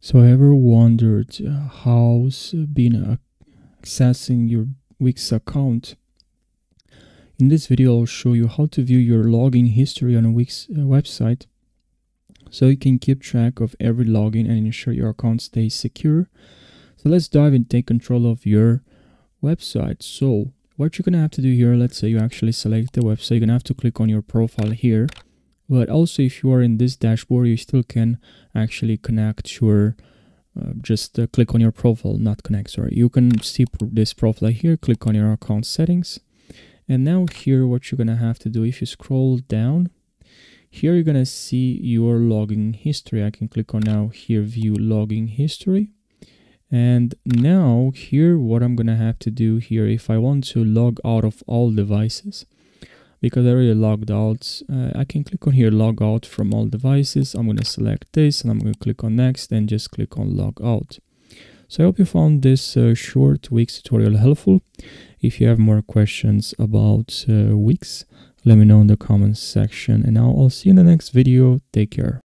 So, I ever wondered uh, how's been accessing your Wix account? In this video, I'll show you how to view your login history on a Wix uh, website so you can keep track of every login and ensure your account stays secure. So let's dive and take control of your website. So what you're gonna have to do here, let's say you actually select the website, you're gonna have to click on your profile here but also if you are in this dashboard you still can actually connect your uh, just uh, click on your profile not connect sorry. You can see this profile here click on your account settings. And now here what you're gonna have to do if you scroll down here you're gonna see your login history. I can click on now here view login history. And now here what i'm gonna have to do here if i want to log out of all devices because I already logged out uh, I can click on here log out from all devices. I'm going to select this and I'm going to click on next and just click on log out. So I hope you found this uh, short Wix tutorial helpful. If you have more questions about uh, Wix let me know in the comments section and now I'll see you in the next video. Take care